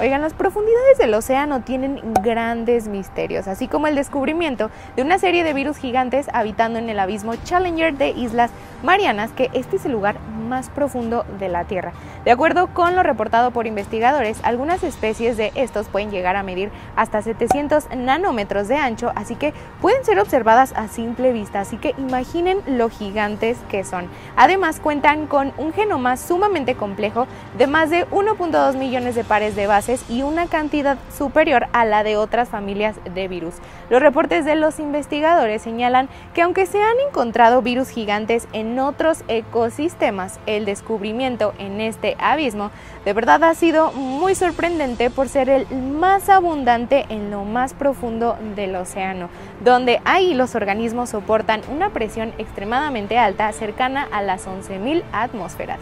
Oigan, las profundidades del océano tienen grandes misterios, así como el descubrimiento de una serie de virus gigantes habitando en el abismo Challenger de Islas Marianas, que este es el lugar más profundo de la Tierra. De acuerdo con lo reportado por investigadores, algunas especies de estos pueden llegar a medir hasta 700 nanómetros de ancho, así que pueden ser observadas a simple vista, así que imaginen lo gigantes que son. Además, cuentan con un genoma sumamente complejo de más de 1.2 millones de pares de bases y una cantidad superior a la de otras familias de virus. Los reportes de los investigadores señalan que aunque se han encontrado virus gigantes en otros ecosistemas, el descubrimiento en este abismo de verdad ha sido muy sorprendente por ser el más abundante en lo más profundo del océano, donde ahí los organismos soportan una presión extremadamente alta cercana a las 11.000 atmósferas.